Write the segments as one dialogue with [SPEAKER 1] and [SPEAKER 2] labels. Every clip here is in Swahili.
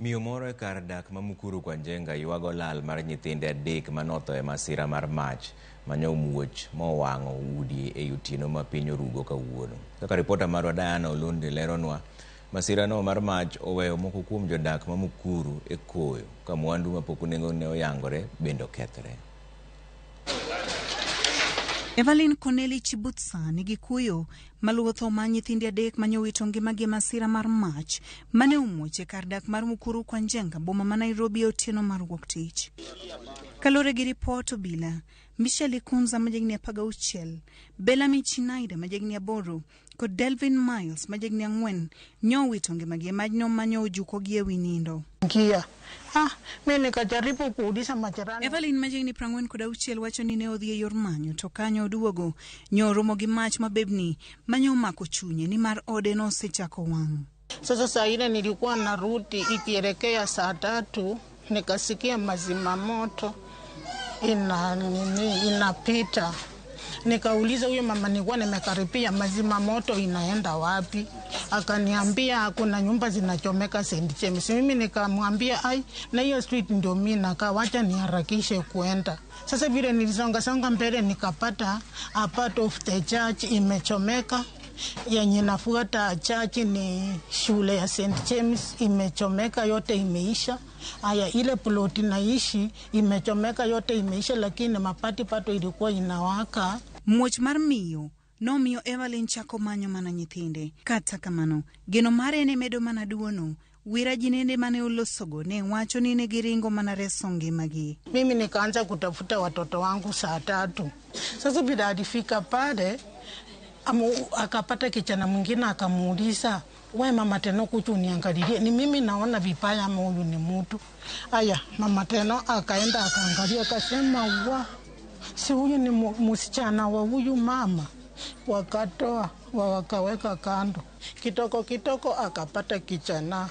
[SPEAKER 1] Miyo moro e kar dak ma Mukuru kwa Njenga ywago lal mar nyithinde adek manotho e masira mar mach manyo muoch mowang'o udi e otieno ma piny orugo kawuono. Kaka ripota marwa Diana Olundi leronwa, masirano mar mach oweyo moko kuom jodak ma Mukuru e koyo ka mwandu mapok nengone oyangore bende okethre.
[SPEAKER 2] Evelyn Connelly Chibutsa nigi kuyo maluwo tho ma nyithinde adek manyowito ngimagi e masira mar mach mane omuoch e kar dak mar Mukuru kwa Njenga, boma ma Nairobi e otieno mar wuok tich. Kalure gi ripot obila, Michelle Kunza majagni apaga auchiel, belami Chinaida majagni aboro kod Delvin Miles majagni ang'wen nyowito ngimagi e majno manyo ojukogi e wi nindo.
[SPEAKER 3] Kia. Ah, mene kajaribu kuuliza majirani.
[SPEAKER 2] Evelyn majagni prang'wen kod auchiel wacho ni ne odhi e yor manyo to kanyo oduogo nyo oromo gi mach mabebni manyo omako chunye ni mar ode nosechako wang'.
[SPEAKER 3] Sasa saa ile nilikuwa narudi ikielekea saa tatu nikasikia mazima moto ina nini inapita. Nikauliza huyo mama nilikuwa nimekaribia, mazima moto inaenda wapi? Akaniambia kuna nyumba zinachomeka St James. Mimi nikamwambia ai, na hiyo street ndio mimi nakaa, wacha niharakishe kuenda. Sasa vile nilisonga songa mbele nikapata apart part of the church imechomeka yenye nafuata chachi ni shule ya St James imechomeka yote, imeisha. Aya, ile ploti naishi imechomeka yote, imeisha, lakini mapati pato ilikuwa inawaka.
[SPEAKER 2] Muoch mar miyo nomiyo Evelyn chako manyo mana nyithinde. Kata kamano, geno mare ne medo mana duono. Wira jinende mane olosogo ne wacho ni ne giringo mana reso ngimagi.
[SPEAKER 3] Mimi nikaanza kutafuta watoto wangu saa tatu. Sasa bila alifika pale amu, akapata kijana mwingine akamuuliza, we mama Teno, kuchu uniangalilie, ni mimi naona vibaya ama huyu ni mtu? Aya, mama Teno akaenda akaangalia, akasema wa si huyu ni msichana wa huyu mama. Wakatoa wa wakaweka kando, kitoko kitoko akapata kijana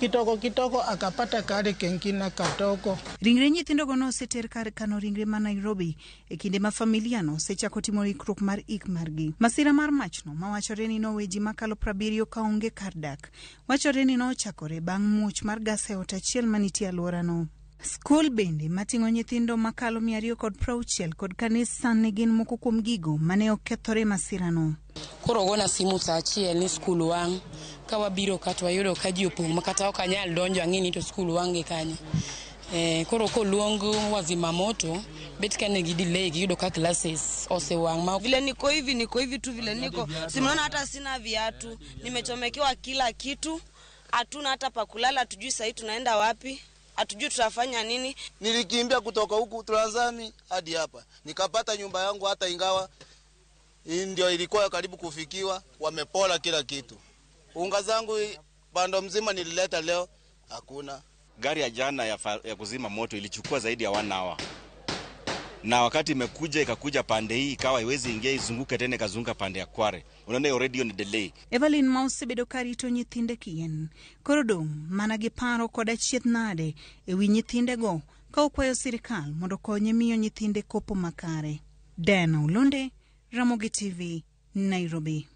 [SPEAKER 3] kitoko kitoko akapata kale kengine katoko
[SPEAKER 2] Ringre nyithindogo noseter kar kano ringre ma Nairobi e kinde ma familiano osechako timo ikruok mar ik margi. Masira mar machno mawachore ni nowe ji makalo prabiriyo kaonge kar dak wachore ni nochakore bang' muoch mar gas e ot achiel manitie alworano. Skul bende mating'o nyithindo makalo mia ariyo kod prauchiel kod kanisa ne gin moko kuom gigo mane okethore masirano.
[SPEAKER 4] koro ogona simu saa achiel ni skul wang' ka wabiro ka to wayudo ka ji opong' ma kata ok anyal donjo ang'e ni to skul wange kanyo. Eh, koro koluong wazima moto bet ka ne gi delay giyudo ka classes osewang' ma
[SPEAKER 5] vile niko hivi niko hivi tu vile niko. Simnaona hata sina viatu nimechomekewa kila kitu. Hatuna hata pakulala hatujui sahii tunaenda wapi hatujui tutafanya nini.
[SPEAKER 6] Nilikimbia kutoka huku Tanzania hadi hapa. Nikapata nyumba yangu, hata ingawa hii ndio ilikuwa karibu kufikiwa, wamepola kila kitu. Unga zangu bando mzima nilileta leo hakuna.
[SPEAKER 7] Gari ya jana ya, fa, ya kuzima moto ilichukua zaidi ya one hour, na wakati imekuja ikakuja pande hii ikawa iwezi ingia izunguke tena ikazunguka pande ya Kware. Unaona hiyo radio ni delay.
[SPEAKER 2] Evelyn Mouse bedo karito nyithinde kien koro dong' mana gi paro koda achiedh nade e wi nyithindego ka okwayo sirikal mondo konye miyo nyithinde kopo makare. Dena Ulunde, Ramogi TV, Nairobi.